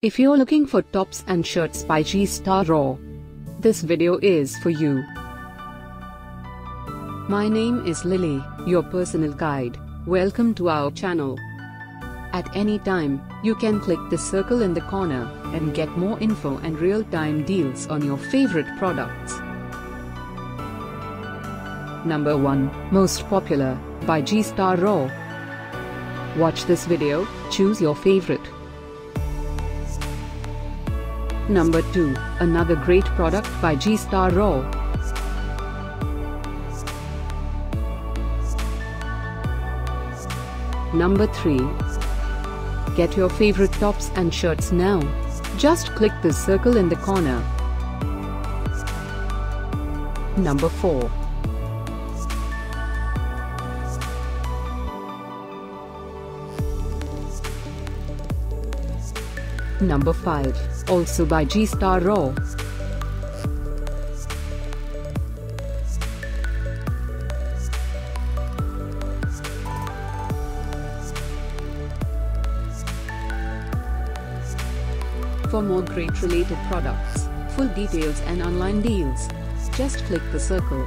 If you're looking for tops and shirts by G Star Raw, this video is for you. My name is Lily, your personal guide. Welcome to our channel. At any time, you can click the circle in the corner and get more info and real-time deals on your favorite products. Number 1, Most Popular, by G Star Raw. Watch this video, choose your favorite. Number 2, another great product by G Star Raw. Number 3. Get your favorite tops and shirts now. Just click the circle in the corner. Number 4. Number 5, also by G Star Raw. For more great related products, full details and online deals, just click the circle.